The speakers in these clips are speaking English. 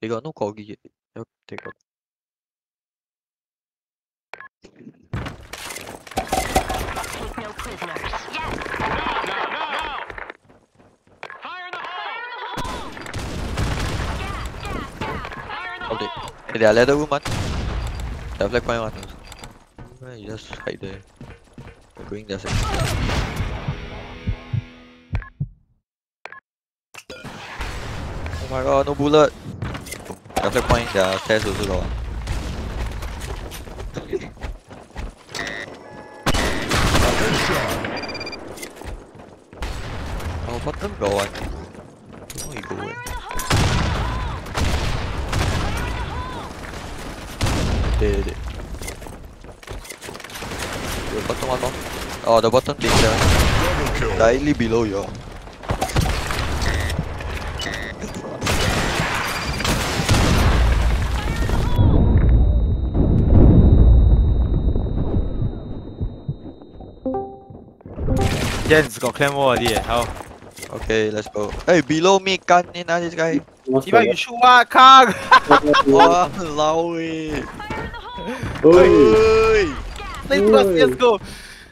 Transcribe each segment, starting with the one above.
Pegar no cog. Eu tenho cog. Ele é alerta algum mate. Dá flag pra mim, mate. Ai, já sai daí. Tá green dessa aqui. Oh my god, no bullet. 再换一下，开始这个。啊！我把灯搞完，弄一个位。对对对。把 button？哦，有 button 起来。Directly below you。Jens got clan wall already. eh, How? Okay, let's go. Hey, below me, gun in ah, this guy. Tiba you shoot what? Kang! Wow, lao eh. Oi, Oi. Play to us, Oi. let's go.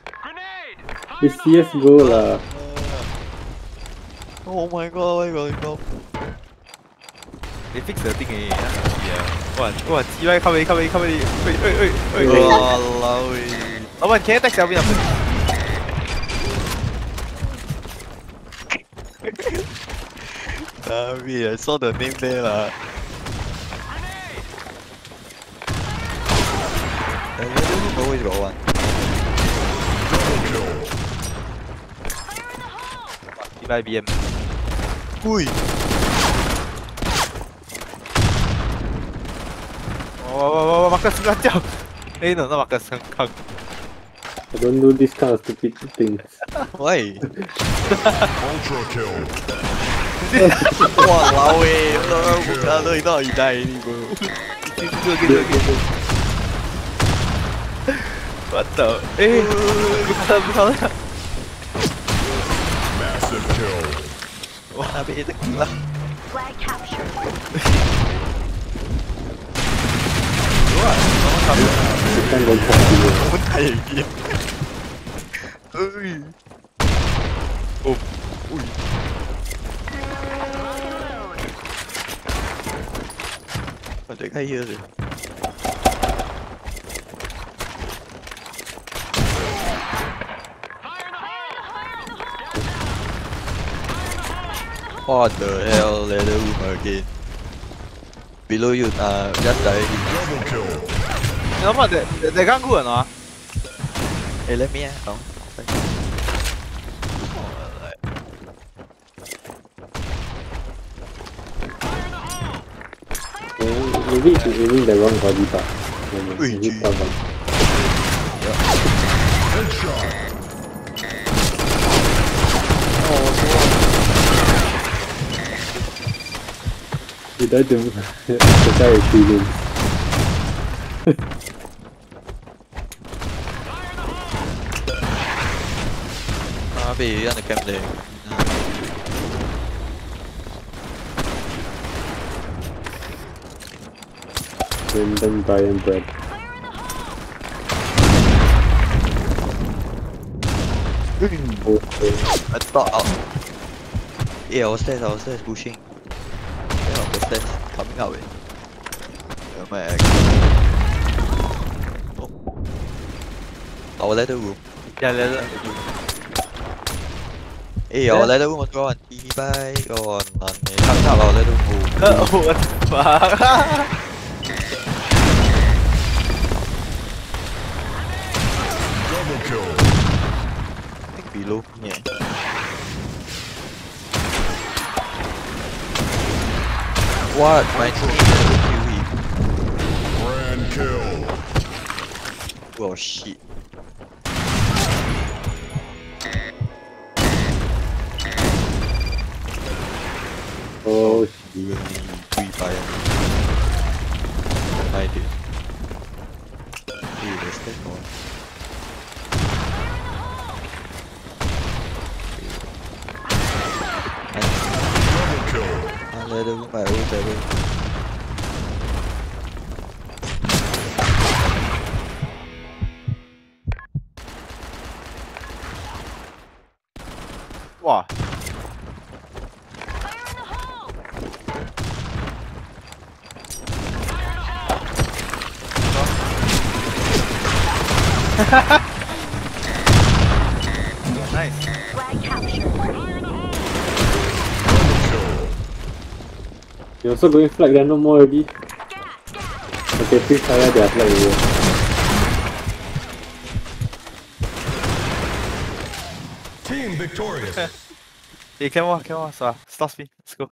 Grenade! it's CSGO lah. Oh my god, why got go? They fix the thing eh. Yeah. Wow, wow, Tiba come in, come in, come in. Wait, wait, wait, wait. wait. Walao eh. Oh man, can you text Alvin lah, we. I saw the name there lah. I don't know which got one. Bye BM. Hui. Wah wah wah wah wah makan sebelah jam. Eh no, nak makan sengkang. I don't do this kind of stupid things. Why? Ultra kill. Uau, uau, ei, eu não vou ficar doido, não, e daí, Ningo? What the? Ei, o cara Massive kill. Uau, bem, tá aqui lá. Flag capture. Uau, vamos acabar. Vamos cair aqui. Ui. Oh, ui. Ölecek hayır. What the hell they do again? Below you, uh, just die. Double kill. Nó mà để để găng của nó. À? Để lên mía, không? Maybe it's aiming the wrong body part. Ui, Maybe gee. cover. Headshot. You died to the guy is shooting. Ah, be you on the camp there. Random Brian Brad. Okay. I thought out. Yeah, I was there, I was there pushing. Yeah, I was there coming out. Eh. Yeah, my ex. Oh. Our ladder room. Yeah, let, let. Eh, our ladder room was gone. Bye. Oh, none. Eh. Coming out our ladder room. Oh. Oh, what the fuck? I below me. Eh. What? My teammate kill him. Grand kill. Oh shit. Oh, You will free fire. I did. Hey, there's that one. Đừng phải chạy đi Wow. nice. Flag captured. You also going flag then no more already. Okay, please fire their flag again. Team victorious. Eh, can what, can what, so, stop me, let's go.